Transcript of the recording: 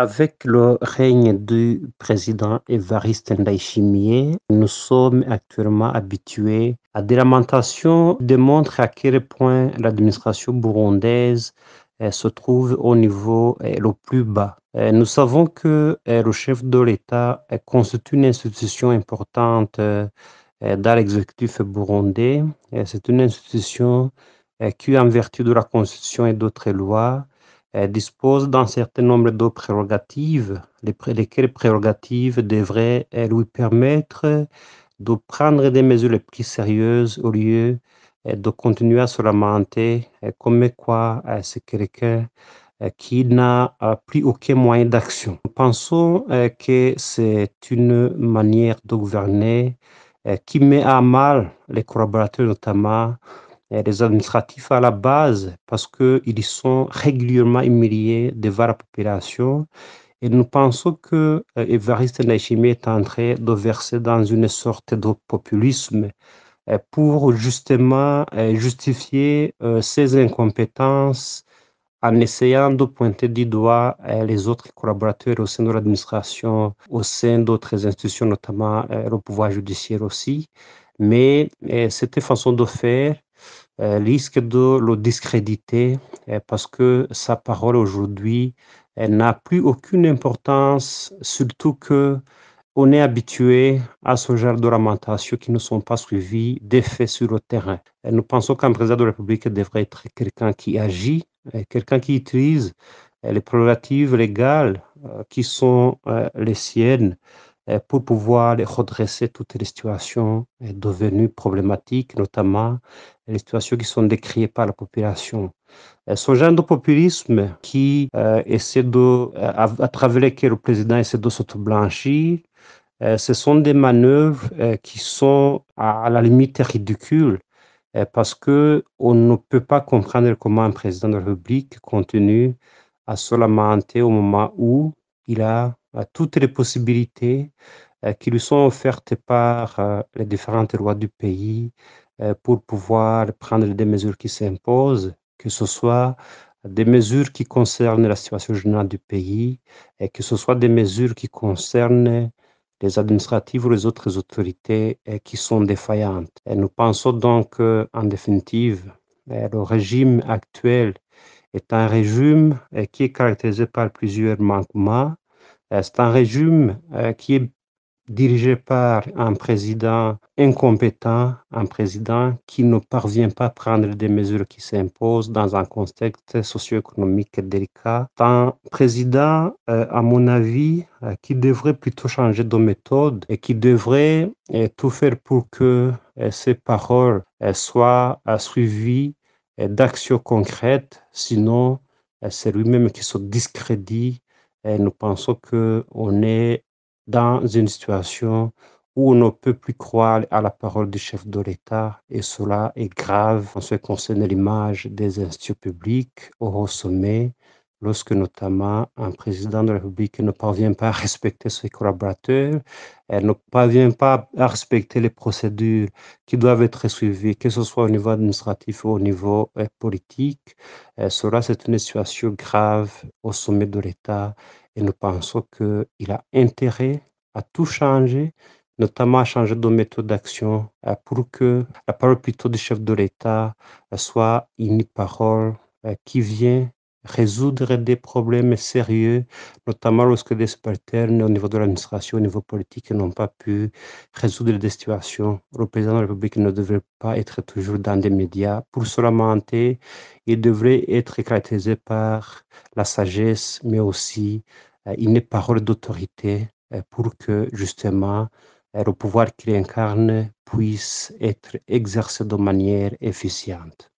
Avec le règne du président Evariste Ndayishimiye, nous sommes actuellement habitués à des lamentations qui démontrent à quel point l'administration burundaise euh, se trouve au niveau euh, le plus bas. Euh, nous savons que le chef de l'État constitue une institution importante dans l'exécutif burundais. C'est une institution qui, en vertu de la Constitution et d'autres lois, dispose d'un certain nombre de prérogatives, lesquelles prérogatives devraient lui permettre de prendre des mesures les plus sérieuses au lieu de continuer à se lamenter comme quoi c'est quelqu'un qui n'a plus aucun moyen d'action. Nous pensons que c'est une manière de gouverner qui met à mal les collaborateurs, notamment les administratifs à la base, parce qu'ils sont régulièrement humiliés devant la population. Et nous pensons que Evariste Ndayishimiye est en train de verser dans une sorte de populisme pour justement justifier ses incompétences en essayant de pointer du doigt les autres collaborateurs au sein de l'administration, au sein d'autres institutions, notamment le pouvoir judiciaire aussi. Mais cette façon de faire risque de le discréditer parce que sa parole aujourd'hui n'a plus aucune importance, surtout que on est habitué à ce genre de lamentations qui ne sont pas suivies d'effets sur le terrain. Nous pensons qu'un président de la République devrait être quelqu'un qui agit, quelqu'un qui utilise les prérogatives légales qui sont les siennes pour pouvoir redresser toutes les situations devenues problématiques, notamment les situations qui sont décrites par la population. Ce genre de populisme qui essaie de, à, travers lequel le président essaie de s'auto-blanchir, ce sont des manœuvres qui sont à la limite ridicules parce que on ne peut pas comprendre comment un président de la République continue à se lamenter au moment où il a toutes les possibilités qui lui sont offertes par les différentes lois du pays pour pouvoir prendre des mesures qui s'imposent, que ce soit des mesures qui concernent la situation générale du pays et que ce soit des mesures qui concernent les administratives ou les autres autorités qui sont défaillantes. Nous pensons donc en définitive, le régime actuel est un régime qui est caractérisé par plusieurs manquements. C'est un régime qui est dirigé par un président incompétent, un président qui ne parvient pas à prendre des mesures qui s'imposent dans un contexte socio-économique délicat, un président, à mon avis, qui devrait plutôt changer de méthode et qui devrait tout faire pour que ses paroles soient suivies d'actions concrètes, sinon c'est lui-même qui se discrédite et nous pensons qu'on est dans une situation où on ne peut plus croire à la parole du chef de l'État et cela est grave. En ce qui concerne l'image des institutions publiques au sommet lorsque notamment un président de la République ne parvient pas à respecter ses collaborateurs, elle ne parvient pas à respecter les procédures qui doivent être suivies, que ce soit au niveau administratif ou au niveau politique. cela, c'est une situation grave au sommet de l'État et nous pensons qu'il a intérêt à tout changer, notamment à changer de méthode d'action pour que la parole plutôt du chef de l'État soit une parole qui vient résoudre des problèmes sérieux, notamment lorsque des subalternes au niveau de l'administration, au niveau politique, n'ont pas pu résoudre des situations. Le président de la République ne devrait pas être toujours dans des médias pour se lamenter. Il devrait être caractérisé par la sagesse, mais aussi une parole d'autorité pour que justement le pouvoir qu'il incarne puisse être exercé de manière efficiente.